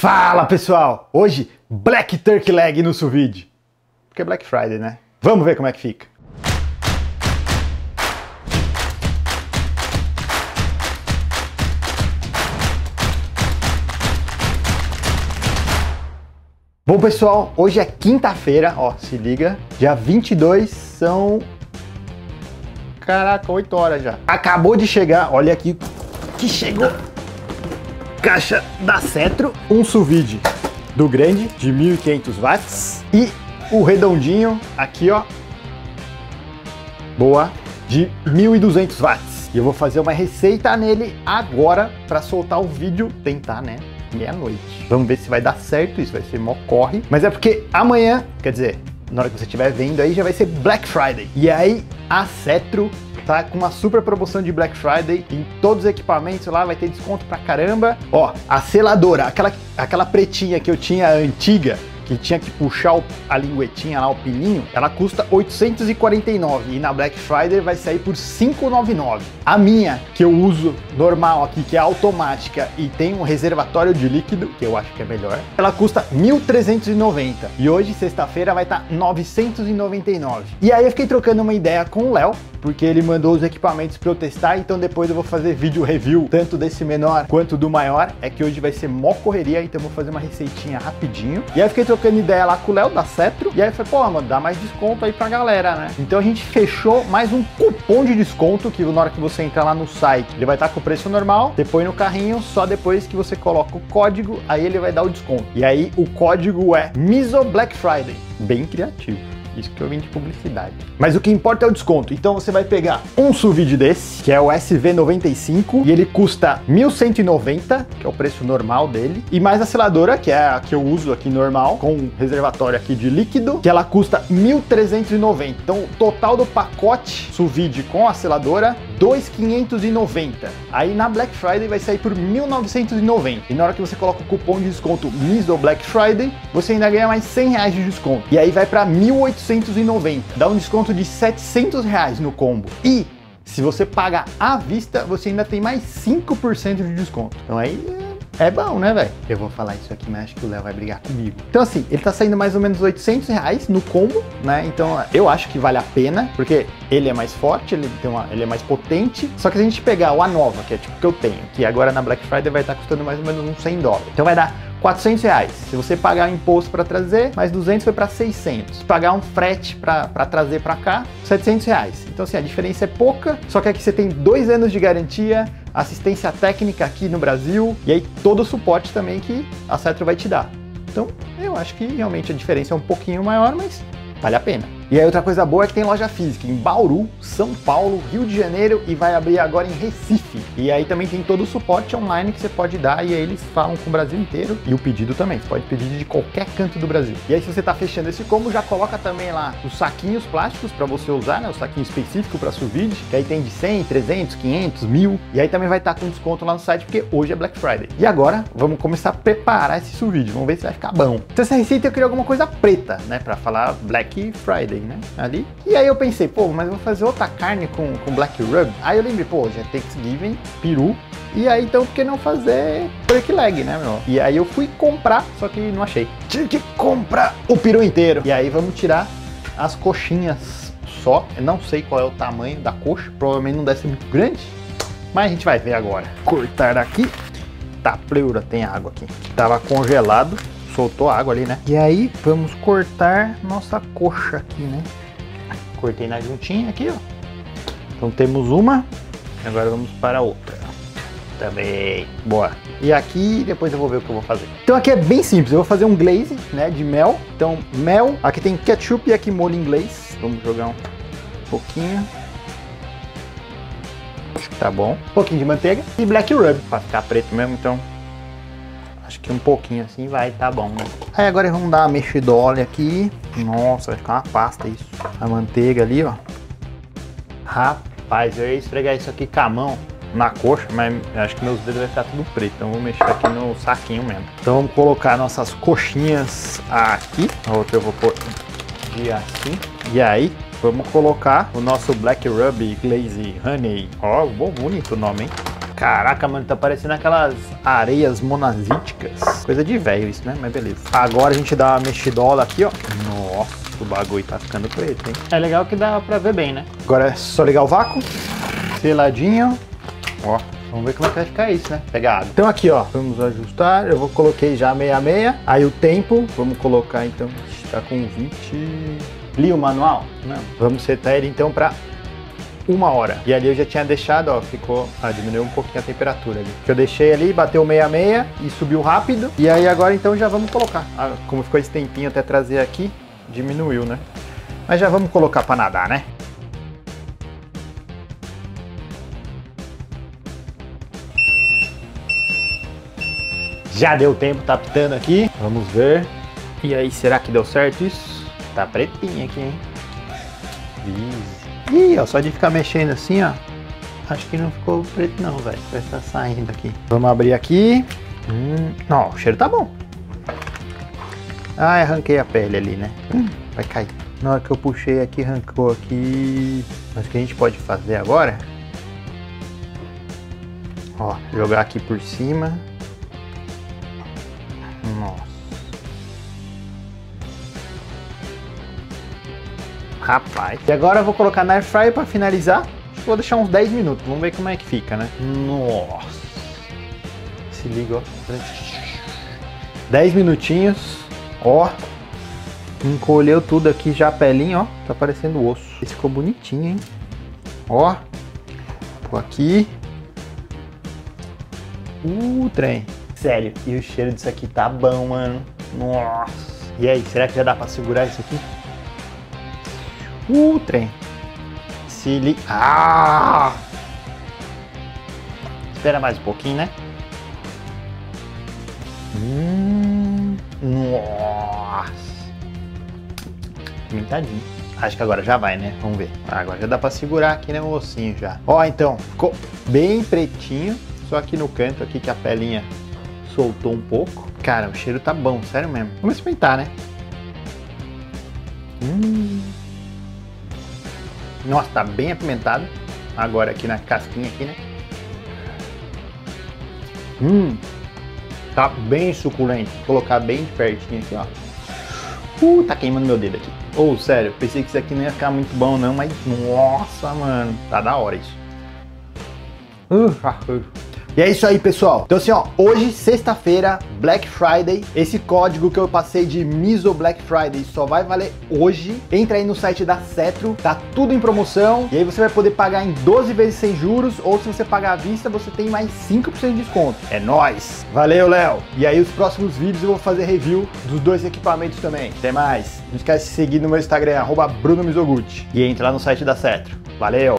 Fala pessoal! Hoje Black Turkey Leg no sous vide. Porque é Black Friday, né? Vamos ver como é que fica. Bom pessoal, hoje é quinta-feira, ó, se liga, dia 22 são... Caraca, 8 horas já. Acabou de chegar, olha aqui que chegou. Caixa da Cetro, um sous vide do grande de 1500 watts e o redondinho aqui, ó. Boa, de 1200 watts. E eu vou fazer uma receita nele agora para soltar o vídeo, tentar, né? meia-noite. Vamos ver se vai dar certo, isso vai ser mó corre. Mas é porque amanhã, quer dizer, na hora que você estiver vendo aí, já vai ser Black Friday. E aí, a Cetro tá com uma super promoção de Black Friday em todos os equipamentos lá, vai ter desconto pra caramba. Ó, a seladora, aquela, aquela pretinha que eu tinha antiga, que tinha que puxar o, a linguetinha lá, o pininho, ela custa 849 e na Black Friday vai sair por 599. A minha, que eu uso normal aqui, que é automática e tem um reservatório de líquido, que eu acho que é melhor, ela custa 1.390 e hoje, sexta-feira, vai estar tá 999. E aí eu fiquei trocando uma ideia com o Léo, porque ele mandou os equipamentos para eu testar, então depois eu vou fazer vídeo review, tanto desse menor quanto do maior. É que hoje vai ser mó correria, então vou fazer uma receitinha rapidinho. E aí eu fiquei trocando ideia lá com o Léo da Cetro, e aí eu falei, pô, mano, dá mais desconto aí pra galera, né? Então a gente fechou mais um cupom de desconto, que na hora que você entrar lá no site, ele vai estar com o preço normal, depois no carrinho, só depois que você coloca o código, aí ele vai dar o desconto. E aí o código é MISO Black Friday. Bem criativo. Isso que eu vim de publicidade. Mas o que importa é o desconto. Então você vai pegar um vide desse, que é o SV95, e ele custa 1.190, que é o preço normal dele, e mais a seladora, que é a que eu uso aqui normal, com reservatório aqui de líquido, que ela custa 1.390. Então o total do pacote vide com a seladora 2.590. Aí na Black Friday vai sair por 1.990. E na hora que você coloca o cupom de desconto MISO Black Friday, você ainda ganha mais 100 reais de desconto. E aí vai para 1.890. Dá um desconto de 700 reais no combo. E se você paga à vista, você ainda tem mais 5% de desconto. Então aí é bom, né, velho? Eu vou falar isso aqui, mas acho que o Léo vai brigar comigo. Então, assim, ele tá saindo mais ou menos 800 reais no combo, né? Então, eu acho que vale a pena, porque ele é mais forte, ele, tem uma, ele é mais potente. Só que se a gente pegar o A nova, que é tipo que eu tenho, que agora na Black Friday vai estar tá custando mais ou menos uns 100 dólares. Então, vai dar 400 reais. Se você pagar imposto para trazer, mais 200 foi para 600. Se pagar um frete para trazer para cá, 700 reais. Então, assim, a diferença é pouca, só que aqui você tem dois anos de garantia, assistência técnica aqui no Brasil e aí todo o suporte também que a Cetro vai te dar. Então, eu acho que realmente a diferença é um pouquinho maior, mas vale a pena. E aí outra coisa boa é que tem loja física em Bauru, São Paulo, Rio de Janeiro e vai abrir agora em Recife. E aí também tem todo o suporte online que você pode dar e aí eles falam com o Brasil inteiro e o pedido também. Você pode pedir de qualquer canto do Brasil. E aí se você está fechando esse combo, já coloca também lá os saquinhos plásticos para você usar, né? O saquinho específico para vide, que aí tem de 100, 300, 500, 1000. E aí também vai estar tá com desconto lá no site porque hoje é Black Friday. E agora vamos começar a preparar esse sous. Vamos ver se vai ficar bom. Então essa receita eu queria alguma coisa preta, né? Para falar Black Friday né? Ali. E aí eu pensei, pô, mas eu vou fazer outra carne com, com Black Rub. Aí eu lembrei, pô, já é Thanksgiving, peru. E aí então por que não fazer turkey leg, né, meu? E aí eu fui comprar, só que não achei. Tive que comprar o peru inteiro. E aí vamos tirar as coxinhas só. Eu não sei qual é o tamanho da coxa, provavelmente não deve ser muito grande. Mas a gente vai ver agora. Cortar aqui. Tá, pleura, tem água aqui. Tava congelado soltou água ali, né? E aí vamos cortar nossa coxa aqui, né? Cortei na juntinha aqui, ó. Então temos uma, agora vamos para a outra. Também, boa. E aqui depois eu vou ver o que eu vou fazer. Então aqui é bem simples, eu vou fazer um glaze, né, de mel. Então mel, aqui tem ketchup e aqui molho inglês. Vamos jogar um pouquinho. Tá bom. Um pouquinho de manteiga e black rub, para ficar preto mesmo, então Acho que um pouquinho assim vai, tá bom, né? Aí agora vamos dar uma mexidole aqui. Nossa, vai ficar uma pasta isso. A manteiga ali, ó. Rapaz, eu ia esfregar isso aqui com a mão na coxa, mas acho que meus dedos vai ficar tudo preto. Então vou mexer aqui no saquinho mesmo. Então vamos colocar nossas coxinhas aqui. A outra eu vou pôr de assim. E aí, vamos colocar o nosso Black Ruby Glaze Honey. Ó, oh, bonito o nome, hein? Caraca, mano, tá parecendo aquelas areias monazíticas. Coisa de velho isso, né? Mas beleza. Agora a gente dá uma mexidola aqui, ó. Nossa, o bagulho tá ficando preto, hein? É legal que dá pra ver bem, né? Agora é só ligar o vácuo. Seladinho. Ó, Vamos ver como é que vai ficar isso, né? Água. Então aqui, ó, vamos ajustar. Eu vou coloquei já 66. Aí o tempo, vamos colocar então, está com 20. Li o manual? Não. Vamos setar ele então para uma hora. E ali eu já tinha deixado, ó, ficou, ah, diminuiu um pouquinho a temperatura ali. Que eu deixei ali, bateu 66 e subiu rápido. E aí agora então já vamos colocar. Ah, como ficou esse tempinho até trazer aqui, diminuiu, né? Mas já vamos colocar para nadar, né? Já deu tempo, tá aqui. Vamos ver. E aí, será que deu certo isso? Tá pretinho aqui, hein? Ih, ó, só de ficar mexendo assim, ó. Acho que não ficou preto não, velho. Vai estar saindo aqui. Vamos abrir aqui. Hum, não, o cheiro tá bom. Ah, arranquei a pele ali, né? Hum, vai cair. Na hora que eu puxei aqui, arrancou aqui. Mas o que a gente pode fazer agora? Ó, jogar aqui por cima. Rapaz. E agora eu vou colocar na air fryer para finalizar. Vou deixar uns 10 minutos. Vamos ver como é que fica, né? Nossa. Se liga, ó. 10 minutinhos. Ó. Encolheu tudo aqui já a pelinha, ó. Tá parecendo osso. Esse ficou bonitinho, hein? Ó. Pô aqui. Uh, trem. Sério, e o cheiro disso aqui tá bom, mano. Nossa. E aí, será que já dá pra segurar isso aqui? Uh, trem. Se li... Ah! Espera mais um pouquinho, né? Hum, nossa. Pimentadinho. Acho que agora já vai, né? Vamos ver. Agora já dá pra segurar aqui, né? O ossinho já. Ó, então, ficou bem pretinho. Só aqui no canto aqui que a pelinha soltou um pouco. Cara, o cheiro tá bom, sério mesmo. Vamos experimentar, né? Hum. Nossa, tá bem apimentado. Agora aqui na casquinha aqui, né? Hum. Tá bem suculento. Vou colocar bem pertinho aqui, ó. Uh, tá queimando meu dedo aqui. Ou, oh, sério, pensei que isso aqui não ia ficar muito bom não, mas nossa, mano. Tá da hora isso. Uh. E é isso aí, pessoal. Então assim, ó, hoje, sexta-feira, Black Friday, esse código que eu passei de Miso Black Friday só vai valer hoje. Entra aí no site da Cetro, tá tudo em promoção. E aí você vai poder pagar em 12 vezes sem juros, ou se você pagar à vista, você tem mais 5% de desconto. É nóis! Valeu, Léo! E aí os próximos vídeos eu vou fazer review dos dois equipamentos também. Até mais! Não esquece de seguir no meu Instagram, arroba Bruno Mizoguchi. E entra lá no site da Cetro. Valeu!